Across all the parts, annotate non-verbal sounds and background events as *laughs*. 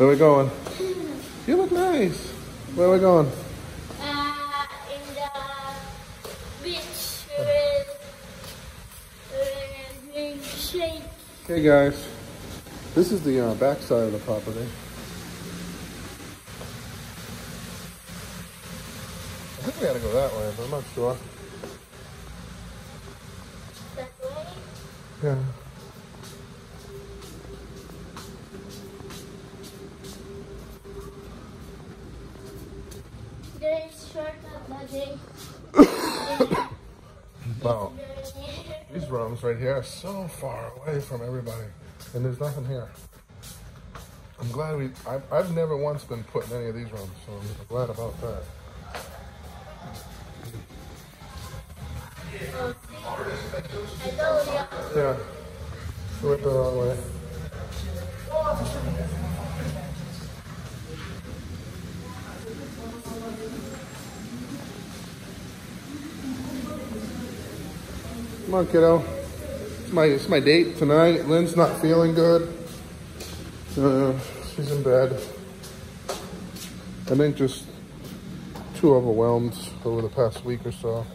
Where are we going? You look nice. Where are we going? Uh, in the beach with, shake. Okay, guys. This is the uh, back side of the property. I think we gotta go that way, but I'm not sure. That way. Yeah. There is short of the day. Wow. These rooms right here are so far away from everybody, and there's nothing here. I'm glad we. I've, I've never once been put in any of these rooms, so I'm glad about that. I. Yeah. We went the wrong way. Come on, kiddo. It's my it's my date tonight. Lyn's not feeling good. Uh, she's in bed. I think just too overwhelmed over the past week or so.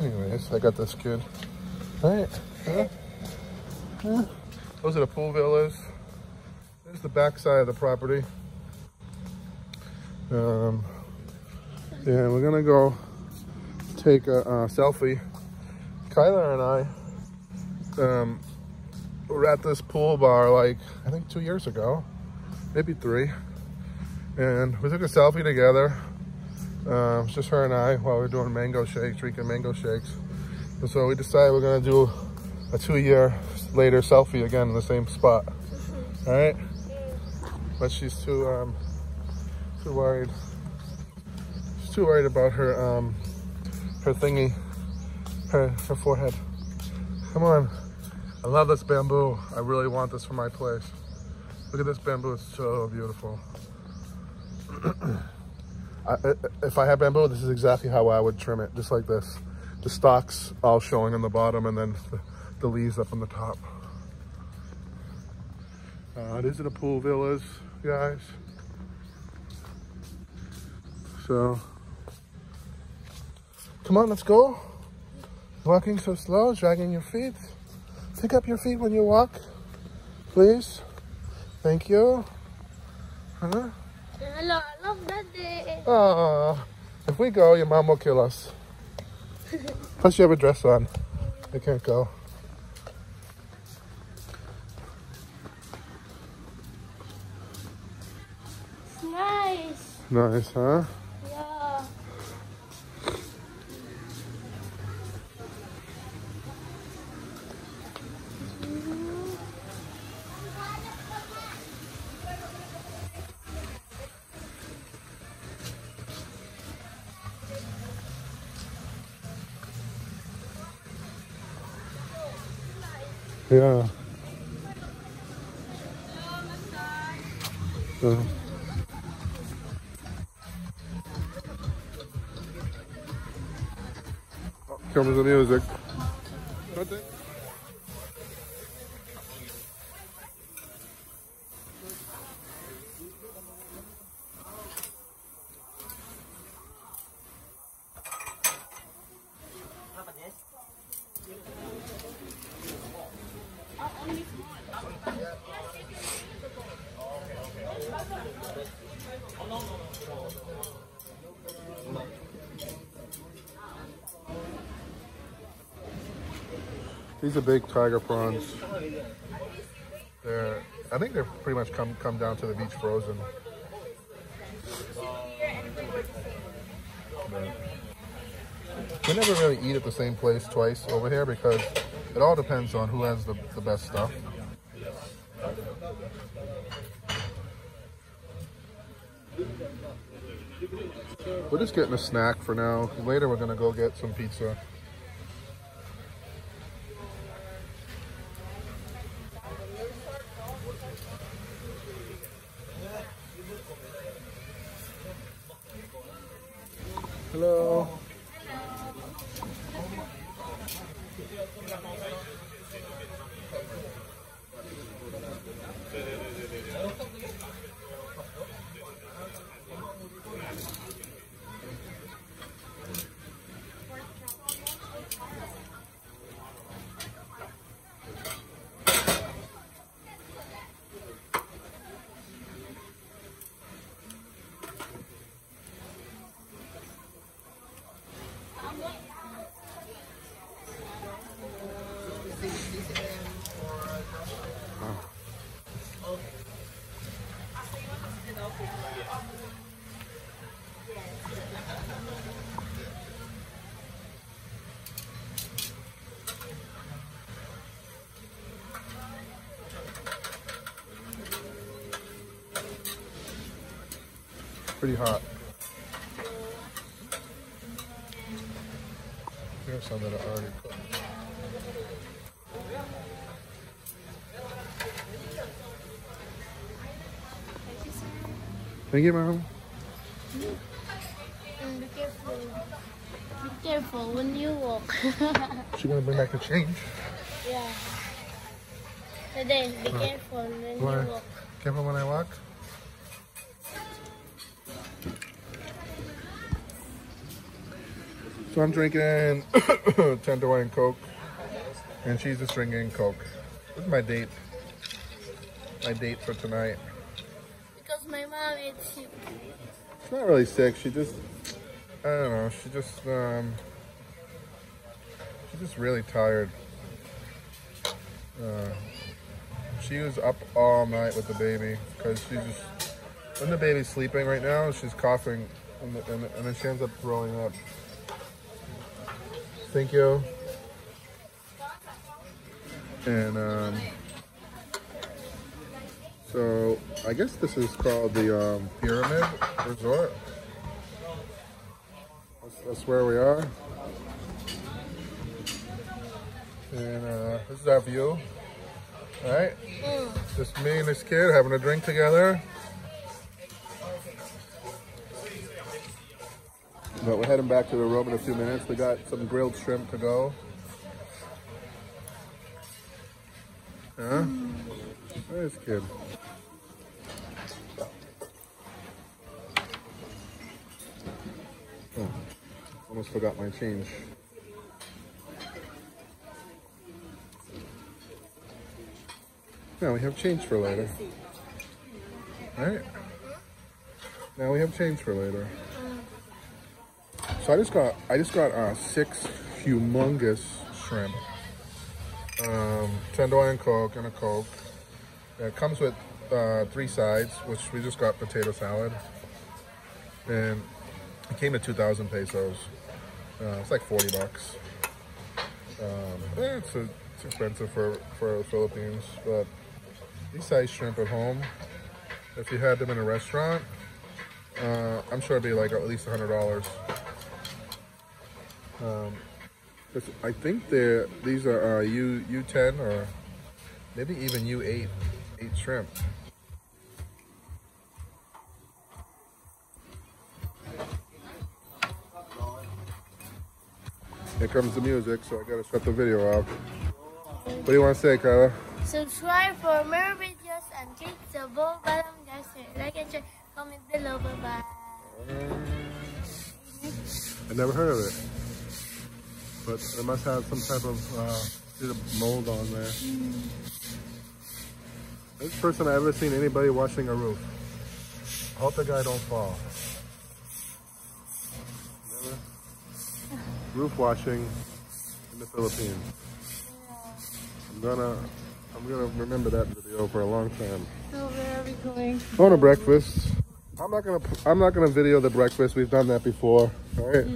Anyways, I got this kid. Right? Huh? Huh? Those are the pool villas. There's the back side of the property. Um, yeah, we're gonna go take a, uh selfie. Kyler and I um, were at this pool bar like I think two years ago, maybe three, and we took a selfie together. Uh, it's just her and I while we are doing mango shakes, drinking mango shakes. And so we decided we're gonna do a two year later selfie again in the same spot. All right? But she's too, um, too worried. She's too worried about her, um, her thingy, her, her forehead. Come on. I love this bamboo. I really want this for my place. Look at this bamboo, it's so beautiful. *clears throat* I, if I had bamboo, this is exactly how I would trim it, just like this. The stalks all showing on the bottom and then the, the leaves up on the top. Uh, these are the pool villas, guys. So, come on, let's go. Walking so slow, dragging your feet. Pick up your feet when you walk, please. Thank you. Huh? Hello, I love that day. Ah, if we go, your mom will kill us. *laughs* Plus, you have a dress on. I can't go. It's nice. Nice, huh? Yeah. Yeah. Uh, comes the music. These are big tiger prawns. They're, I think they're pretty much come come down to the beach frozen. We never really eat at the same place twice over here because it all depends on who has the, the best stuff. We're just getting a snack for now. Later we're gonna go get some pizza. Pretty hot. Here's some that are already cooked. Thank you, Mom. And be careful. Be careful when you walk. *laughs* She gonna bring back the change. yeah. Today, be careful when Why? you walk. Careful when I walk. So I'm drinking *coughs* Tenderloin Coke, and she's just drinking Coke. This is my date. My date for tonight. Because my mom is sick. She's not really sick. She just, I don't know. She just, um, she's just really tired. Uh, she was up all night with the baby because she's just, when the baby's sleeping right now, she's coughing, and, the, and, and then she ends up throwing up. Thank you. And um, so I guess this is called the um, Pyramid Resort. That's, that's where we are. And uh, this is our view. All right, Mm. just me and this kid having a drink together. But we're heading back to the room in a few minutes. We got some grilled shrimp to go. Huh? Where's kid? Oh, almost forgot my change. Now we have change for later. Alright? Now we have change for later. So I just got I just got uh, six humongous shrimp, um, tenderloin coke and a coke. It comes with uh, three sides, which we just got potato salad, and it came to two thousand pesos. Uh, it's like forty bucks. Um, eh, it's, a, it's expensive for for the Philippines, but these size shrimp at home, if you had them in a restaurant, uh, I'm sure it'd be like at least a hundred dollars. Um, 'cause I think they're these are uh, U U10 or maybe even U8 eight shrimp. Here comes the music, so I gotta shut the video off. What do you want to say, Kyla? Subscribe for more videos and click the bell button guys. Like and share, comment below. Bye bye. I never heard of it, but it must have some type of uh, mold on there. This first time I ever seen anybody washing a roof. I hope the guy don't fall. Never. Roof washing in the Philippines. I'm gonna, I'm gonna remember that video for a long time. So where are we going? On a breakfast. I'm not gonna, I'm not gonna video the breakfast. We've done that before. All right.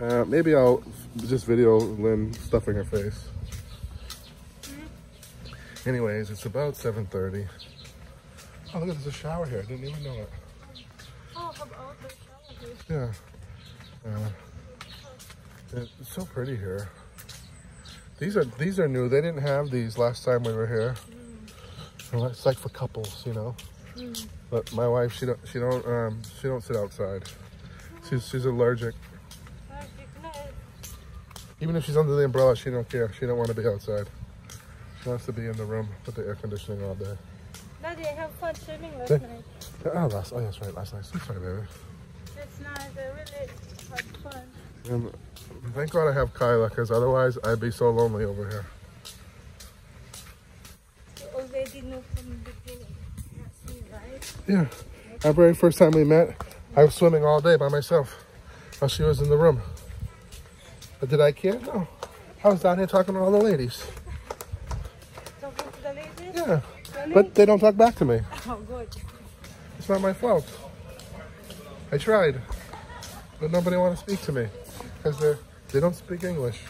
Uh, maybe I'll just video Lyn stuffing her face. Anyways, it's about 7.30. Oh, look, there's a shower here. I didn't even know it. Oh, about the shower. Yeah. Uh, it's so pretty here. These are these are new. They didn't have these last time we were here. So It's like for couples, you know. But my wife, she don't she don't um she don't sit outside. She's she's allergic. Even if she's under the umbrella, she don't care. She don't want to be outside. She wants to be in the room with the air conditioning all day. Daddy, I have fun swimming last night. Oh, last oh that's right, last night. So sorry, baby. It's nice. I really had fun. And thank God I have Kyla, because otherwise I'd be so lonely over here. You already know from the beginning. That's me, right? Yeah. Our very first time we met, I was swimming all day by myself while she was in the room. But did I care? No. I was down here talking to all the ladies. Talking to the ladies? Yeah. Really? But they don't talk back to me. Oh, good. It's not my fault. I tried. But nobody want to speak to me because they they don't speak English.